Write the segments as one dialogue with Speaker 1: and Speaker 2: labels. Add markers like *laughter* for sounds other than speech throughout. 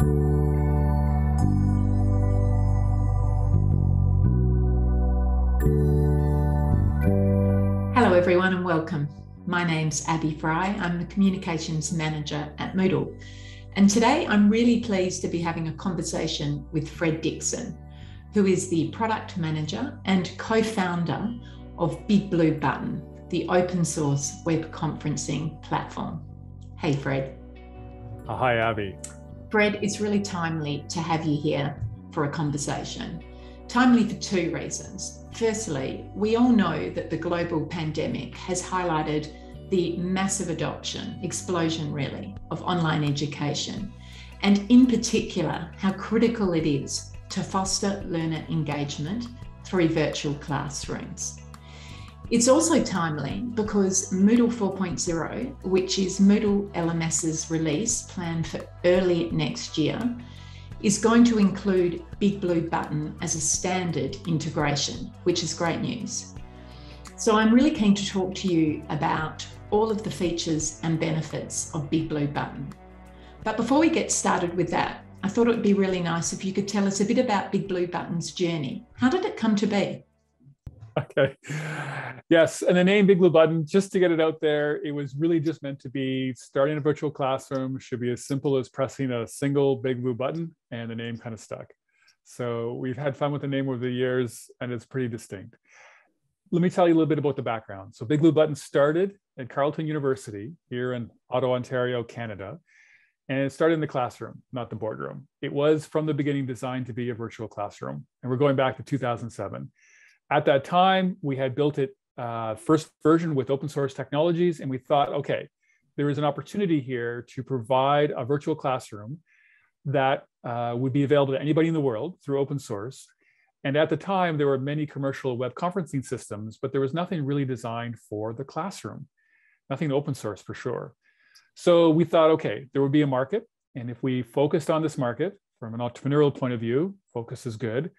Speaker 1: Hello, everyone, and welcome. My name's Abby Fry. I'm the Communications Manager at Moodle. And today I'm really pleased to be having a conversation with Fred Dixon, who is the Product Manager and co founder of Big Blue Button, the open source web conferencing platform. Hey, Fred.
Speaker 2: Hi, Abby.
Speaker 1: Fred, it's really timely to have you here for a conversation. Timely for two reasons. Firstly, we all know that the global pandemic has highlighted the massive adoption, explosion really, of online education, and in particular, how critical it is to foster learner engagement through virtual classrooms. It's also timely because Moodle 4.0, which is Moodle LMS's release planned for early next year, is going to include Big Blue Button as a standard integration, which is great news. So I'm really keen to talk to you about all of the features and benefits of Big Blue Button. But before we get started with that, I thought it would be really nice if you could tell us a bit about Big Blue Button's journey. How did it come to be? *laughs*
Speaker 2: Okay. Yes. And the name Big Blue Button, just to get it out there, it was really just meant to be starting a virtual classroom, should be as simple as pressing a single big blue button, and the name kind of stuck. So we've had fun with the name over the years, and it's pretty distinct. Let me tell you a little bit about the background. So Big Blue Button started at Carleton University here in Ottawa, Ontario, Canada. And it started in the classroom, not the boardroom. It was from the beginning designed to be a virtual classroom. And we're going back to 2007. At that time, we had built it uh, first version with open source technologies, and we thought, okay, there is an opportunity here to provide a virtual classroom that uh, would be available to anybody in the world through open source. And at the time, there were many commercial web conferencing systems, but there was nothing really designed for the classroom, nothing open source for sure. So we thought, okay, there would be a market. And if we focused on this market from an entrepreneurial point of view, focus is good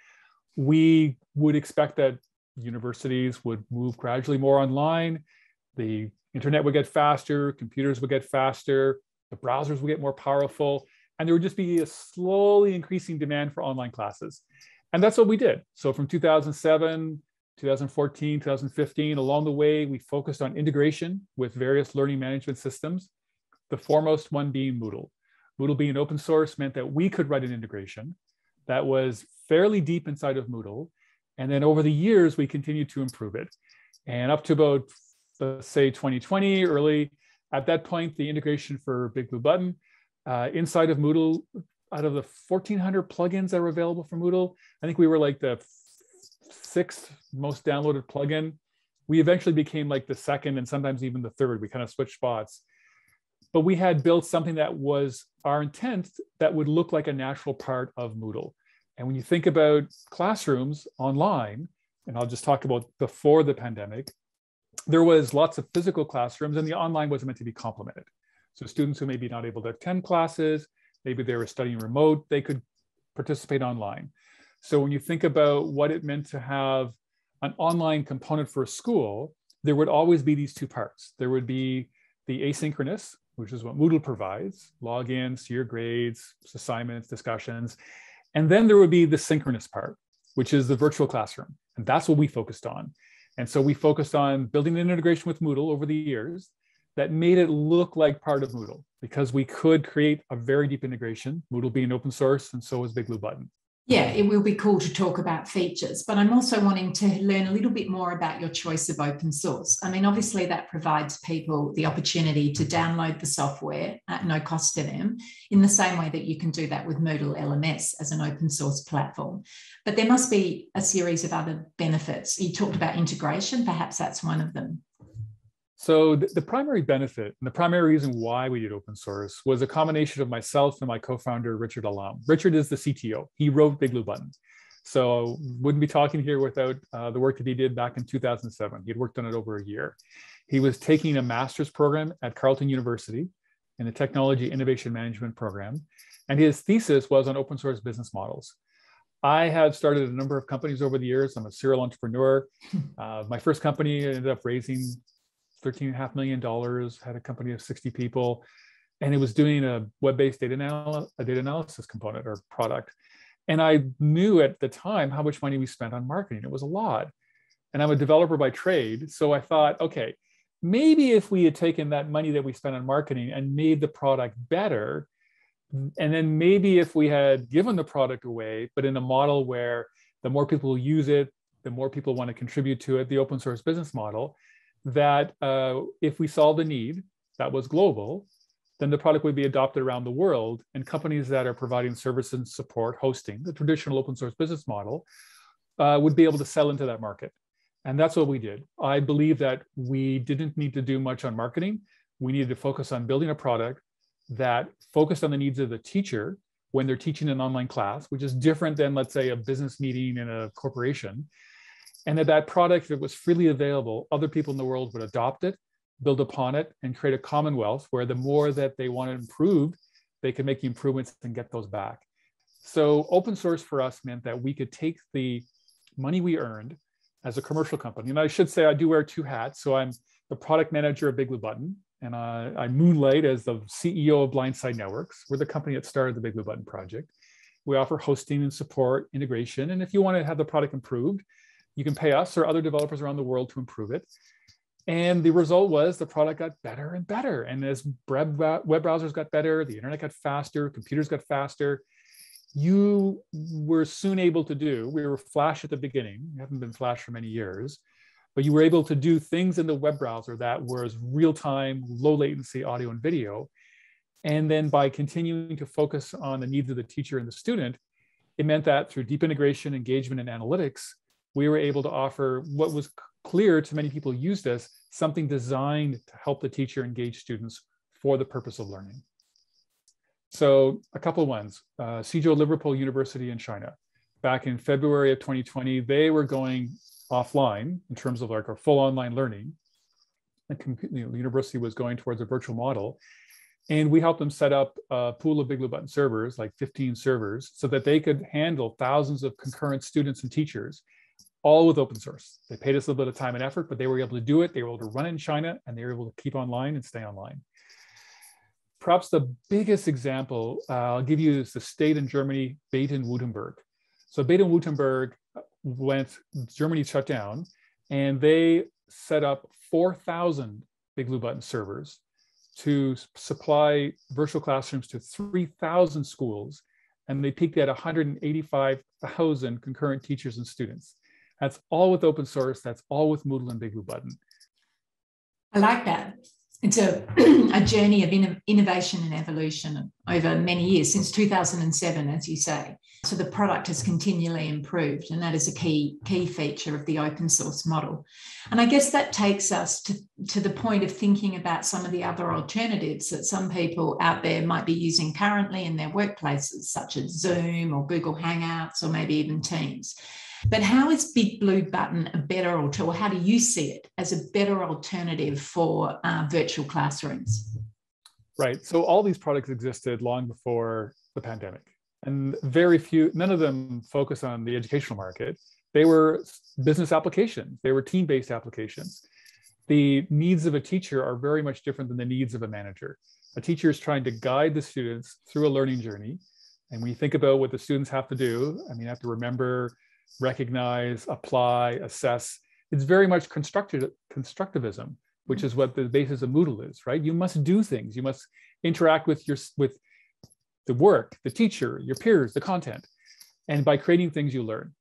Speaker 2: we would expect that universities would move gradually more online. The internet would get faster, computers would get faster, the browsers would get more powerful, and there would just be a slowly increasing demand for online classes. And that's what we did. So from 2007, 2014, 2015, along the way, we focused on integration with various learning management systems, the foremost one being Moodle. Moodle being open source meant that we could write an integration that was fairly deep inside of Moodle. And then over the years, we continued to improve it. And up to about, let's say 2020, early, at that point, the integration for Big Blue Button uh, inside of Moodle, out of the 1400 plugins that were available for Moodle, I think we were like the sixth most downloaded plugin. We eventually became like the second and sometimes even the third. We kind of switched spots. But we had built something that was our intent that would look like a natural part of Moodle. And when you think about classrooms online, and I'll just talk about before the pandemic, there was lots of physical classrooms and the online wasn't meant to be complemented. So students who may be not able to attend classes, maybe they were studying remote, they could participate online. So when you think about what it meant to have an online component for a school, there would always be these two parts. There would be the asynchronous, which is what Moodle provides, logins, see your grades, assignments, discussions. And then there would be the synchronous part, which is the virtual classroom. And that's what we focused on. And so we focused on building an integration with Moodle over the years that made it look like part of Moodle because we could create a very deep integration, Moodle being open source, and so is Big Blue Button
Speaker 1: yeah, it will be cool to talk about features, but I'm also wanting to learn a little bit more about your choice of open source. I mean, obviously, that provides people the opportunity to download the software at no cost to them, in the same way that you can do that with Moodle LMS as an open source platform. But there must be a series of other benefits. You talked about integration, perhaps that's one of them.
Speaker 2: So the, the, primary benefit and the primary reason why we did open source was a combination of myself and my co-founder, Richard Alam. Richard is the CTO. He wrote Big Blue Button. So wouldn't be talking here without uh, the work that he did back in 2007. He had worked on it over a year. He was taking a master's program at Carleton University in the Technology Innovation Management program. And his thesis was on open source business models. I have started a number of companies over the years. I'm a serial entrepreneur. *laughs* Uh, my first company ended up raising $13.5 million, had a company of 60 people. and it was doing a web-based data, anal- a data analysis component or product. And I knew at the time how much money we spent on marketing. It was a lot. And I'm a developer by trade. So I thought, okay, maybe if we had taken that money that we spent on marketing and made the product better, and then maybe if we had given the product away, but in a model where the more people use it, the more people want to contribute to it, the open source business model, that uh, if we solved a need that was global, then the product would be adopted around the world. And companies that are providing service and support, hosting, the traditional open source business model, uh, would be able to sell into that market. And that's what we did. I believe that we didn't need to do much on marketing. We needed to focus on building a product that focused on the needs of the teacher when they're teaching an online class, which is different than, let's say, a business meeting in a corporation. And that that product, if it was freely available, other people in the world would adopt it, build upon it, and create a commonwealth where the more that they want to improve, they can make the improvements and get those back. So open source for us meant that we could take the money we earned as a commercial company. And I should say I do wear two hats. So I'm the product manager of Big Blue Button, and I, I moonlight as the CEO of Blindside Networks. We're the company that started the Big Blue Button project. We offer hosting and support, integration, and if you want to have the product improved, you can pay us or other developers around the world to improve it. And the result was the product got better and better. And as web, browsers got better, the internet got faster, computers got faster, you were soon able to do, we were Flash at the beginning, we haven't been Flash for many years, but you were able to do things in the web browser that was real time, low latency audio and video. And then by continuing to focus on the needs of the teacher and the student, it meant that through deep integration, engagement, and analytics, we were able to offer what was clear to many people used as something designed to help the teacher engage students for the purpose of learning. So a couple ones, uh, Liverpool University in China, back in February of 2020, they were going offline in terms of like a full online learning. The, you know, the university was going towards a virtual model. And we helped them set up a pool of Big Blue Button servers, like 15 servers, so that they could handle thousands of concurrent students and teachers, all with open source. They paid us a little bit of time and effort, but they were able to do it. They were able to run in China and they were able to keep online and stay online perhaps the biggest example uh, I'll give you is the state in Germany, Baden-Württemberg. So Baden-Württemberg went, Germany shut down, and they set up 4,000 Big Blue Button servers to supply virtual classrooms to 3,000 schools, and they peaked at 185,000 concurrent teachers and students. That's all with open source. That's all with Moodle and Big Blue Button.
Speaker 1: I like that it's a, *clears throat* a journey of innovation and evolution over many years since 2007 as you say so the product has continually improved and that is a key key feature of the open source model and i guess that takes us to, to the point of thinking about some of the other alternatives that some people out there might be using currently in their workplaces such as zoom or google hangouts or maybe even teams but how is Big Blue Button a better alternative, or how do you see it as a better alternative for uh, virtual classrooms?
Speaker 2: Right. So all these products existed long before the pandemic, and very few, none of them focus on the educational market. They were business applications. They were team-based applications. The needs of a teacher are very much different than the needs of a manager. A teacher is trying to guide the students through a learning journey. And you think about what the students have to do, I mean, you have to remember recognize, apply, assess. It's very much constructive, constructivism, which is what the basis of Moodle is, right? You must do things. You must interact with your with the work, the teacher, your peers, the content. And by creating things, you learn.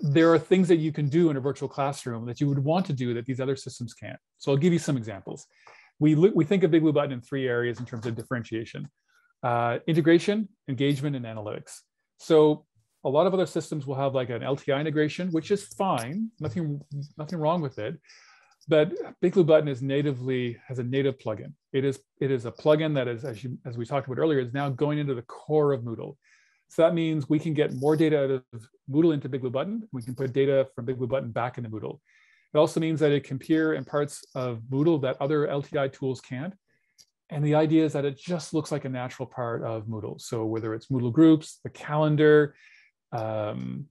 Speaker 2: There are things that you can do in a virtual classroom that you would want to do that these other systems can't. So I'll give you some examples. We, look, we think of Big Blue Button in three areas in terms of differentiation. Uh, integration, engagement, and analytics. So a lot of other systems will have like an LTI integration, which is fine, nothing, nothing wrong with it. But Big Blue Button is natively has a native plugin. It is it is a plugin that is, as you as we talked about earlier, is now going into the core of Moodle. So that means we can get more data out of Moodle into Big Blue Button. We can put data from Big Blue Button back into Moodle. It also means that it can peer in parts of Moodle that other LTI tools can't. And the idea is that it just looks like a natural part of Moodle. So whether it's Moodle groups, the calendar, um,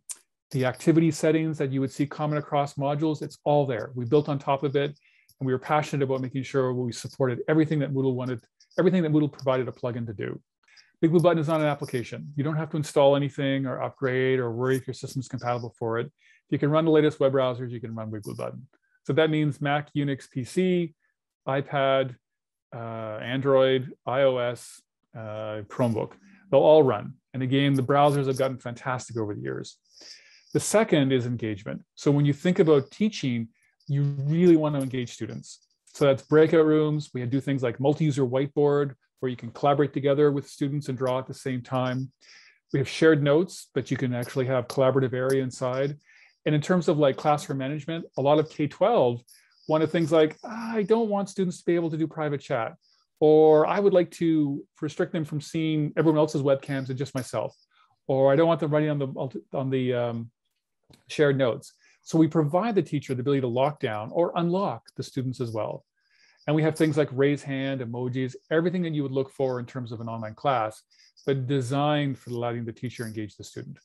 Speaker 2: the activity settings that you would see common across modules, it's all there. We built on top of it and we were passionate about making sure we supported everything that Moodle wanted everything that Moodle provided a plugin to do. Big Blue Button is not an application. You don't have to install anything or upgrade or worry if your system is compatible for it. If you can run the latest web browsers, you can run Big Blue Button. So that means Mac, Unix, PC, iPad, uh, Android, iOS, uh, Chromebook. They'll all run. And again, the browsers have gotten fantastic over the years. The second is engagement. So when you think about teaching, you really want to engage students. So that's breakout rooms. We do things like multi-user whiteboard, where you can collaborate together with students and draw at the same time. We have shared notes, but you can actually have collaborative area inside. And in terms of like classroom management, a lot of K-12 wanted things like, ah, I don't want students to be able to do private chat, or I would like to restrict them from seeing everyone else's webcams and just myself, or I don't want them writing on the, on the um, shared notes. So we provide the teacher the ability to lock down or unlock the students as well. And we have things like raise hand, emojis, everything that you would look for in terms of an online class, but designed for letting the teacher engage the student.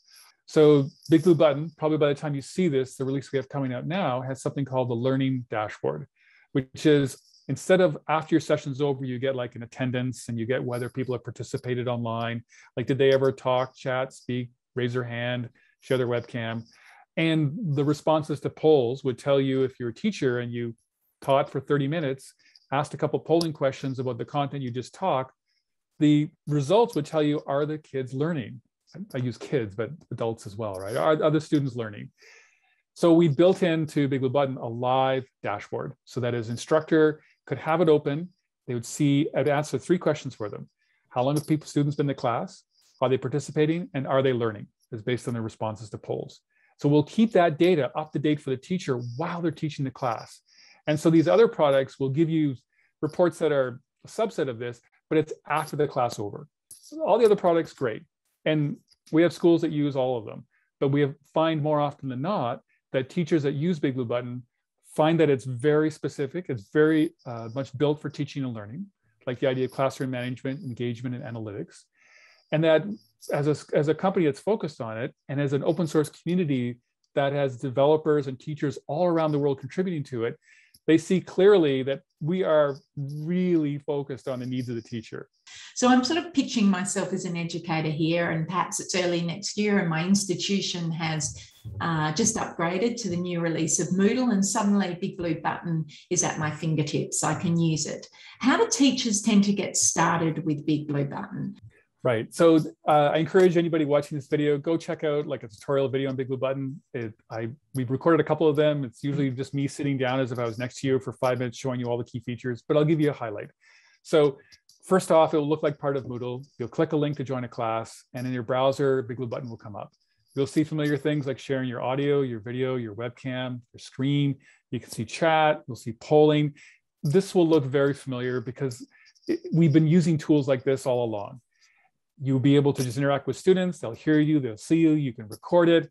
Speaker 2: So Big Blue Button, probably by the time you see this, the release we have coming out now has something called the Learning Dashboard, which is instead of after your session's over, you get like an attendance and you get whether people have participated online, like did they ever talk, chat, speak, raise their hand, share their webcam. And the responses to polls would tell you if you're a teacher and you taught for 30 minutes, asked a couple polling questions about the content you just talked, the results would tell you are the kids learning? I use kids, but adults as well, right? Are, are the students learning? So we built into Big Blue Button a live dashboard. So that is instructor could have it open. They would see, I'd answer three questions for them. How long have people, students been in the class? Are they participating? And are they learning? Is based on their responses to polls. So we'll keep that data up to date for the teacher while they're teaching the class. And so these other products will give you reports that are a subset of this, but it's after the class over. All the other products, great. And we have schools that use all of them, but we have, find more often than not that teachers that use Big Blue Button find that it's very specific. It's very uh, much built for teaching and learning, like the idea of classroom management, engagement, and analytics. And that as a, as a company that's focused on it and as an open source community that has developers and teachers all around the world contributing to it, they see clearly that we are really focused on the needs of the teacher.
Speaker 1: So I'm sort of pitching myself as an educator here, and perhaps it's early next year, and my institution has uh, just upgraded to the new release of Moodle, and suddenly Big Blue Button is at my fingertips. I can use it. How do teachers tend to get started with Big Blue Button?
Speaker 2: Right. So uh, I encourage anybody watching this video, go check out like a tutorial video on Big Blue Button. It, I we've recorded a couple of them. It's usually just me sitting down as if I was next to you for five minutes showing you all the key features, but I'll give you a highlight. So first off, it will look like part of Moodle. You'll click a link to join a class and in your browser, Big Blue Button will come up. You'll see familiar things like sharing your audio, your video, your webcam, your screen. You can see chat, you'll see polling. This will look very familiar because it, we've been using tools like this all along you'll be able to just interact with students. They'll hear you, they'll see you, you can record it.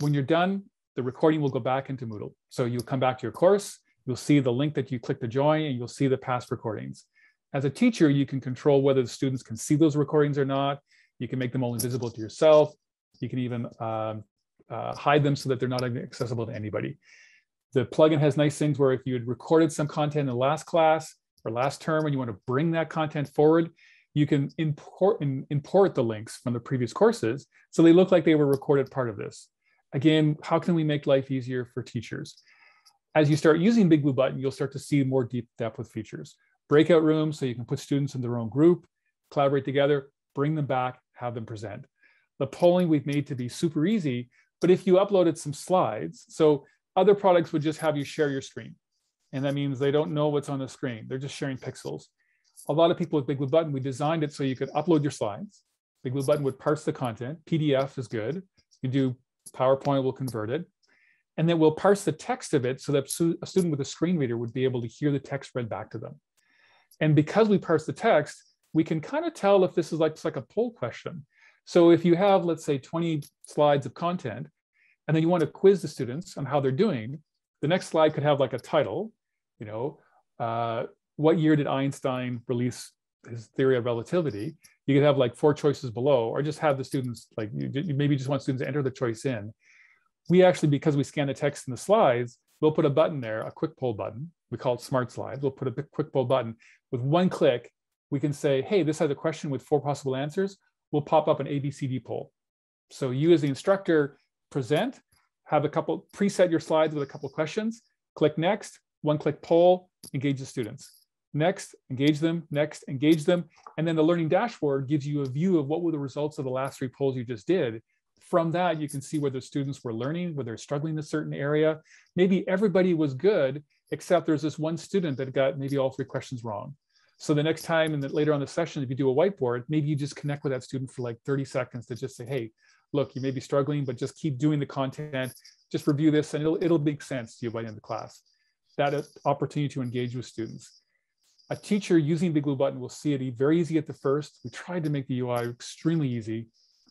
Speaker 2: When you're done, the recording will go back into Moodle. So you'll come back to your course, you'll see the link that you click to join, and you'll see the past recordings. As a teacher, you can control whether the students can see those recordings or not. You can make them only visible to yourself. You can even um, uh, hide them so that they're not accessible to anybody. The plugin has nice things where if you had recorded some content in the last class or last term and you want to bring that content forward, you can import import the links from the previous courses so they look like they were recorded part of this. Again, how can we make life easier for teachers? As you start using Big Blue Button, you'll start to see more deep depth with features. Breakout rooms, so you can put students in their own group, collaborate together, bring them back, have them present. The polling we've made to be super easy, but if you uploaded some slides, so other products would just have you share your screen. And that means they don't know what's on the screen. They're just sharing pixels a lot of people with Big Blue Button, we designed it so you could upload your slides. Big Blue Button would parse the content. PDF is good. You do PowerPoint, we'll convert it. And then we'll parse the text of it so that a student with a screen reader would be able to hear the text read back to them. And because we parse the text, we can kind of tell if this is like, like a poll question. So if you have, let's say, 20 slides of content, and then you want to quiz the students on how they're doing, the next slide could have like a title, you know, uh, what year did Einstein release his theory of relativity? You could have like four choices below, or just have the students like you, you maybe just want students to enter the choice in. We actually, because we scan the text in the slides, we'll put a button there, a quick poll button. We call it Smart Slides. We'll put a quick poll button with one click. we can say, hey, this has a question with four possible answers. We'll pop up an ABCD poll. So you as the instructor present, have a couple, preset your slides with a couple questions, click next, one click poll, engage the students. Next, engage them, next, engage them. And then the learning dashboard gives you a view of what were the results of the last three polls you just did. From that, you can see whether students were learning, whether they're struggling in a certain area. Maybe everybody was good, except there's this one student that got maybe all three questions wrong. So the next time and then later on the session, if you do a whiteboard, maybe you just connect with that student for like 30 seconds to just say, hey, look, you may be struggling, but just keep doing the content. Just review this and it'll, it'll make sense to you by the end of the class. That opportunity to engage with students. A teacher using the Blue Button will see it very easy at the first. We tried to make the UI extremely easy,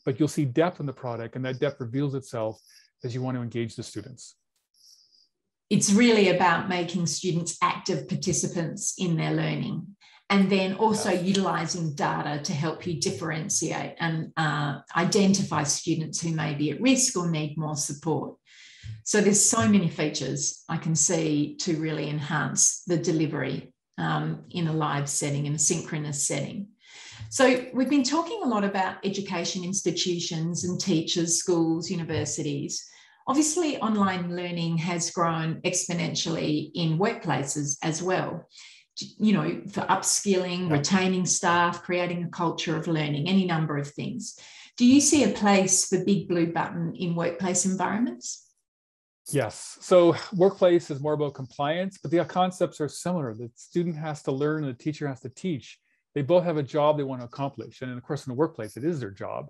Speaker 2: but you'll see depth in the product and that depth reveals itself as you want to engage the students.
Speaker 1: It's really about making students active participants in their learning and then also utilizing data to help you differentiate and uh, identify students who may be at risk or need more support. So there's so many features I can see to really enhance the delivery um, in a live setting, in a synchronous setting. So we've been talking a lot about education institutions and teachers, schools, universities. Obviously, online learning has grown exponentially in workplaces as well you know, for upskilling, retaining staff, creating a culture of learning, any number of things. Do you see a place for Big Blue Button in workplace environments?
Speaker 2: Yes. So workplace is more about compliance, but the concepts are similar. The student has to learn and the teacher has to teach. They both have a job they want to accomplish. And of course, in the workplace, it is their job.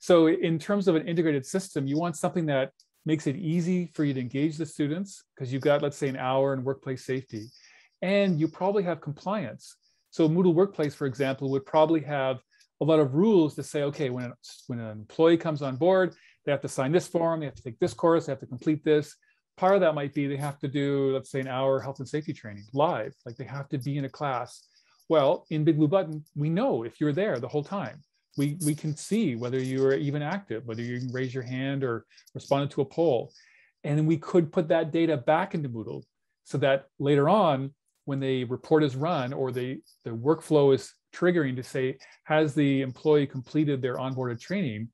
Speaker 2: So in terms of an integrated system, you want something that makes it easy for you to engage the students because you've got, let's say, an hour in workplace safety and you probably have compliance. So Moodle Workplace, for example, would probably have a lot of rules to say, okay, when, when an employee comes on board, they have to sign this form, they have to take this course, they have to complete this. Part of that might be they have to do, let's say, an hour health and safety training live, like they have to be in a class. Well, in Big Blue Button, we know if you're there the whole time. We, we can see whether you are even active, whether you can raise your hand or responded to a poll. And we could put that data back into Moodle so that later on, when the report is run or the, the workflow is triggering to say, has the employee completed their onboarded training?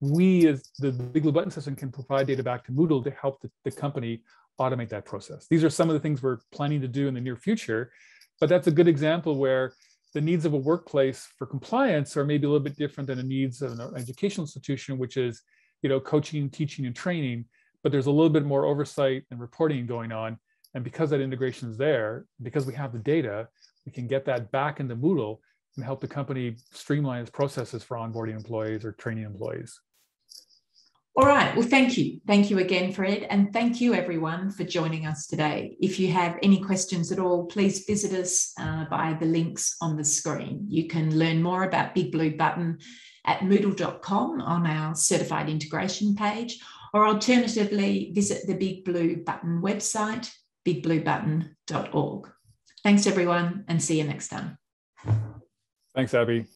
Speaker 2: We, as the Big Blue Button system, can provide data back to Moodle to help the, the company automate that process. These are some of the things we're planning to do in the near future, but that's a good example where the needs of a workplace for compliance are maybe a little bit different than the needs of an educational institution, which is, you know, coaching, teaching, and training. But there's a little bit more oversight and reporting going on. And because that integration is there, because we have the data, we can get that back into Moodle and help the company streamline its processes for onboarding employees or training employees.
Speaker 1: All right. Well, thank you. Thank you again, Fred. And thank you, everyone, for joining us today. If you have any questions at all, please visit us uh, via the links on the screen. You can learn more about Big Blue Button at moodle.com on our certified integration page, or alternatively, visit the Big Blue Button website bigbluebutton.org. Thanks, everyone, and see you next time.
Speaker 2: Thanks, Abby.